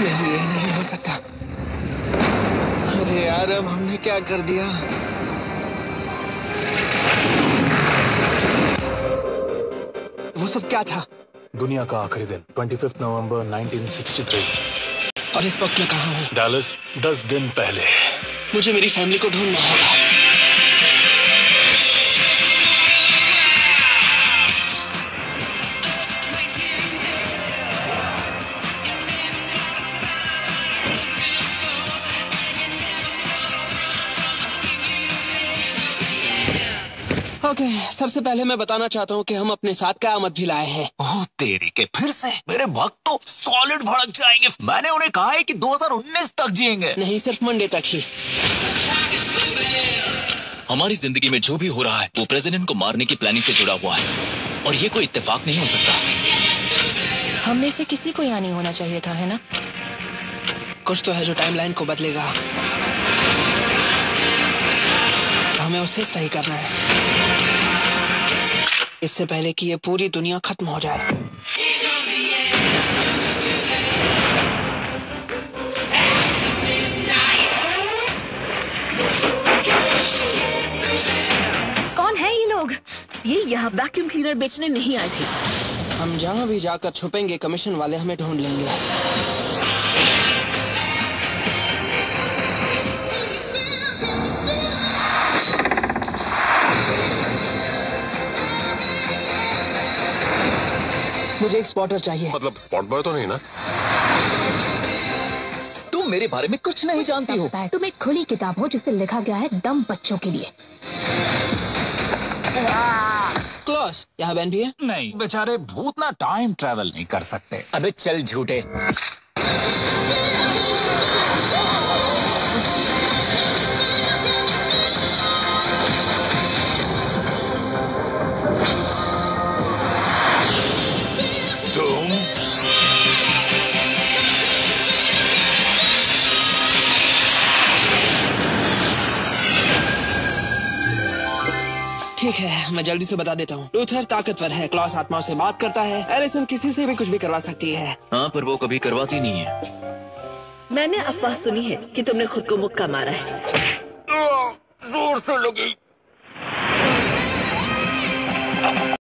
नहीं नहीं हो सकता अरे यार अब हमने क्या कर दिया वो सब क्या था दुनिया का आखिरी दिन 25 नवंबर 1963 और इस वक्त मैं कहाँ हूँ डैलस 10 दिन पहले मुझे मेरी फैमिली को ढूंढना होगा ओके सबसे पहले मैं बताना चाहता हूँ कि हम अपने साथ क्या आमद भी लाए हैं। ओह तेरी के फिर से? मेरे भक्त तो सॉलिड भड़क जाएँगे। मैंने उन्हें कहा है कि 2019 तक जिएँगे। नहीं सिर्फ़ मंडे तक ही। हमारी ज़िंदगी में जो भी हो रहा है वो प्रेसिडेंट को मारने की प्लानिंग से जुड़ा हुआ है। और ये कोई इत्तेफाक नहीं हो सकता। हम में से किसी को यहाँ नहीं होना चाहिए था है ना? कुछ तो है जो टाइमलाइन को बदलेगा। हमें उसे सही करना है। इससे पहले कि ये पूरी दुनिया खत्म हो जाए। कौन है ये लोग? ये यहाँ वैक्यूम क्लीनर बेचने नहीं आए थे। हम जहाँ भी जाकर छुपेंगे कमीशन वाले हमें ढूंढ लेंगे। मुझे एक स्पॉटर चाहिए। मतलब स्पॉट बॉय तो नहीं ना? तुम मेरे बारे में कुछ नहीं जानती हो। तुम एक खुली किताब हो जिसे लिखा गया है डम बच्चों के लिए। क्लॉस यहाँ बैन भी है नहीं बेचारे भूत ना टाइम ट्रेवल नहीं कर सकते। अबे चल झूठे। ठीक है मैं जल्दी से बता देता हूँ। लूथर ताकतवर है क्लॉस आत्माओं से बात करता है एलिसन किसी से भी कुछ भी करवा सकती है। हाँ पर वो कभी करवाती नहीं है। मैंने अफवाह सुनी है कि तुमने खुद को मुक्का मारा है। ज़ोर से लगी।